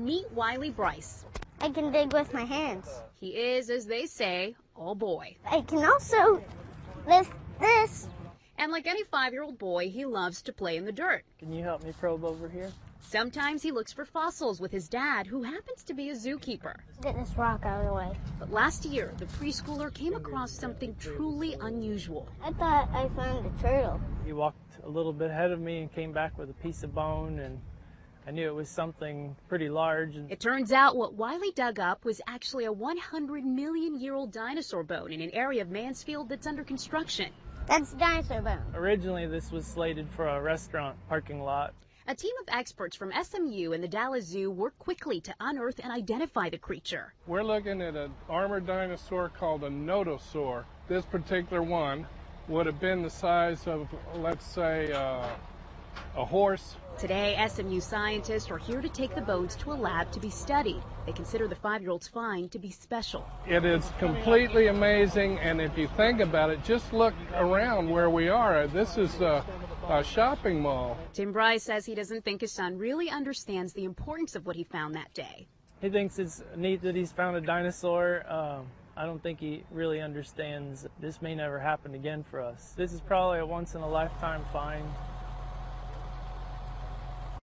Meet Wylie Brys. I can dig with my hands. He is, as they say, all boy. I can also lift this. And like any five year old boy, he loves to play in the dirt. Can you help me probe over here? Sometimes he looks for fossils with his dad, who happens to be a zookeeper. Get this rock out of the way. But last year, the preschooler came across something truly unusual. I thought I found a turtle. He walked a little bit ahead of me and came back with a piece of bone, and I knew it was something pretty large. And It turns out what Wylie dug up was actually a 100 million year old dinosaur bone in an area of Mansfield that's under construction. That's dinosaur bone. originally, this was slated for a restaurant parking lot. A team of experts from SMU and the Dallas Zoo worked quickly to unearth and identify the creature. We're looking at an armored dinosaur called a nodosaur. This particular one would have been the size of, let's say, uh, a horse. Today, SMU scientists are here to take the bones to a lab to be studied. They consider the five year old's find to be special. It is completely amazing, and if you think about it, just look around where we are. This is a, a shopping mall. Tim Brys says he doesn't think his son really understands the importance of what he found that day. He thinks it's neat that he's found a dinosaur. Um, I don't think he really understands this may never happen again for us. This is probably a once in a lifetime find.